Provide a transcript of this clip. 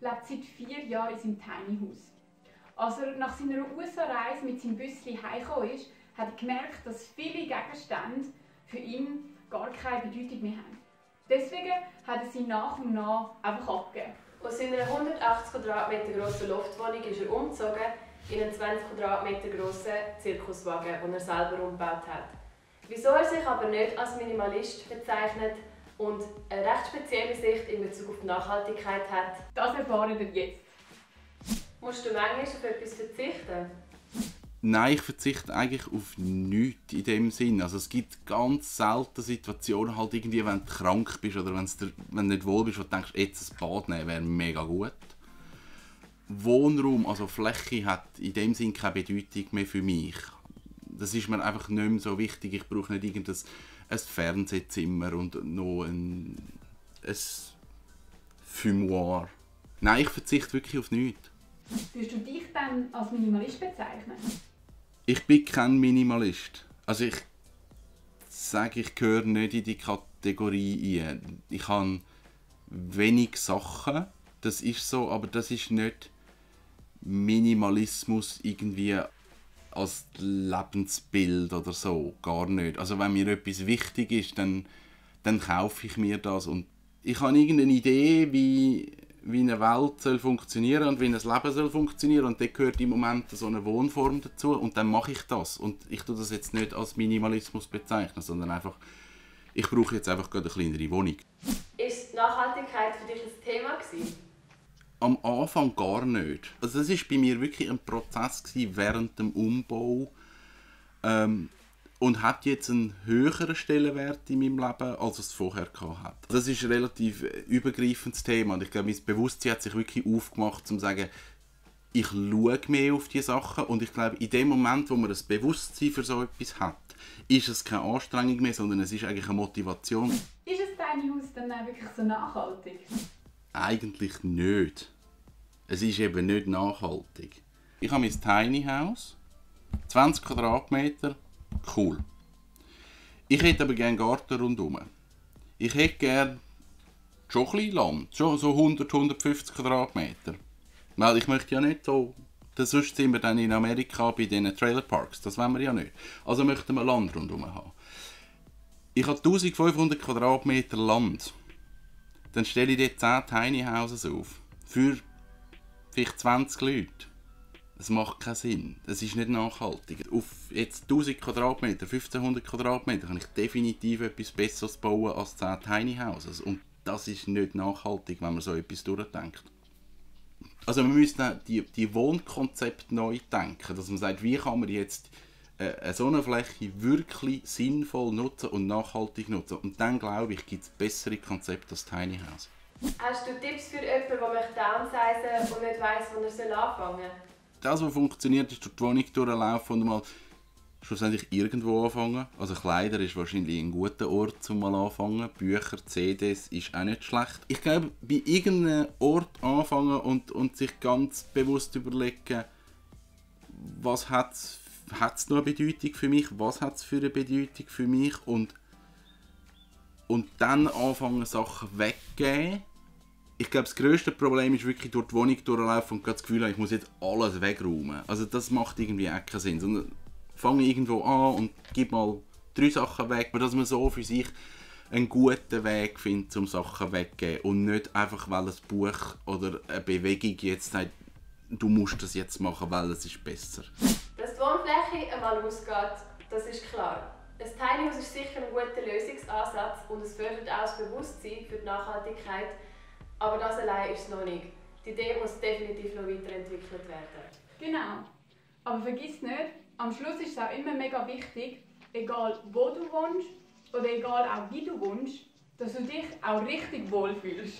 lebt seit vier Jahren in seinem Tiny House. Als er nach seiner USA-Reise mit seinem Büsschen heimgekommen ist, hat er gemerkt, dass viele Gegenstände für ihn gar keine Bedeutung mehr haben. Deswegen hat er sie nach und nach einfach abgegeben. Aus seiner 180 Quadratmeter grossen Loftwohnung ist er umgezogen in einen 20 Quadratmeter grossen Zirkuswagen, den er selber umgebaut hat. Wieso er sich aber nicht als Minimalist bezeichnet und eine recht spezielle Sicht in Bezug auf Nachhaltigkeit hat, Das erfahren wir jetzt. musst du manchmal auf etwas verzichten. Nein, ich verzichte eigentlich auf nichts in dem Sinn. Also es gibt ganz selten Situationen, halt irgendwie, wenn du krank bist oder wenn du nicht wohl bist und du denkst, jetzt ein Bad nehmen wäre mega gut. Wohnraum, also Fläche, hat in dem Sinn keine Bedeutung mehr für mich. Das ist mir einfach nicht mehr so wichtig. Ich brauche nicht irgendein ein Fernsehzimmer und noch ein, ein Fumoir. Nein, ich verzichte wirklich auf nichts. Würdest du dich dann als Minimalist bezeichnen? Ich bin kein Minimalist. Also ich sage, ich gehöre nicht in die Kategorie ein. Ich habe wenig Sachen, das ist so, aber das ist nicht Minimalismus irgendwie als Lebensbild oder so, gar nicht. Also wenn mir etwas wichtig ist, dann, dann kaufe ich mir das und ich habe irgendeine Idee, wie, wie eine Welt soll funktionieren und wie ein Leben soll funktionieren und da gehört im Moment so eine Wohnform dazu und dann mache ich das und ich tue das jetzt nicht als Minimalismus bezeichnen, sondern einfach ich brauche jetzt einfach gerade eine kleinere Wohnung. Ist Nachhaltigkeit für dich ein Thema gewesen? Am Anfang gar nicht. Also das ist bei mir wirklich ein Prozess gewesen während dem Umbau ähm, und hat jetzt einen höheren Stellenwert in meinem Leben, als es vorher gehabt hat. Das ist ein relativ äh, übergreifendes Thema und ich glaube, mein Bewusstsein hat sich wirklich aufgemacht, um zu sagen, ich schaue mehr auf die Sachen und ich glaube, in dem Moment, wo man das Bewusstsein für so etwas hat, ist es keine Anstrengung mehr, sondern es ist eigentlich eine Motivation. Ist ein Tiny House dann auch wirklich so nachhaltig? Eigentlich nicht. Es ist eben nicht nachhaltig. Ich habe mein Tiny House, 20 Quadratmeter, cool. Ich hätte aber gerne Garten rundherum. Ich hätte gerne schon ein bisschen Land, schon so 100, 150 Quadratmeter. Weil ich möchte ja nicht so... Sonst sind wir dann in Amerika bei diesen Trailerparks. Das wollen wir ja nicht. Also möchten wir Land rundherum haben. Ich habe 1500 Quadratmeter Land dann stelle ich dort 10 Tiny Houses auf. Für vielleicht 20 Leute. Das macht keinen Sinn. Das ist nicht nachhaltig. Auf jetzt 1000 Quadratmeter, 1500 Quadratmeter kann ich definitiv etwas Besseres bauen als 10 Tiny Houses. Und das ist nicht nachhaltig, wenn man so etwas durchdenkt. Also man müsste die, die Wohnkonzepte neu denken, dass man sagt, wie kann man jetzt äh, eine Fläche wirklich sinnvoll nutzen und nachhaltig nutzen. Und dann glaube ich, gibt es bessere Konzepte als Tiny House. Hast du Tipps für jemanden, der möchte downsizen und nicht weiss, wo er anfangen soll? Das, was funktioniert, ist durch die Wohnung durchlaufen und mal schlussendlich irgendwo anfangen. Also Kleider ist wahrscheinlich ein guter Ort, um mal anfangen. Bücher, CDs ist auch nicht schlecht. Ich glaube, bei irgendeinem Ort anfangen und, und sich ganz bewusst überlegen, was hat es noch eine Bedeutung für mich, was hat es für eine Bedeutung für mich und, und dann anfangen Sachen weggeben. Ich glaube, das grösste Problem ist wirklich durch die Wohnung durchlaufen und das Gefühl haben, ich muss jetzt alles wegräumen. Also das macht irgendwie auch keinen Sinn. Sondern fange irgendwo an und gib mal drei Sachen weg, aber dass man so für sich einen guten Weg findet, um Sachen wegzugeben und nicht einfach, weil ein Buch oder eine Bewegung jetzt sagt, du musst das jetzt machen, weil es ist besser. Dass die Wohnfläche einmal ausgeht, das ist klar. Ein Tiny House ist sicher ein guter Lösungsansatz und es fördert auch das Bewusstsein für die Nachhaltigkeit. Aber das allein ist es noch nicht. Die Idee muss definitiv noch weiterentwickelt werden. Genau. Aber vergiss nicht, am Schluss ist es auch immer mega wichtig, egal wo du wohnst oder egal auch wie du wohnst, dass du dich auch richtig wohlfühlst.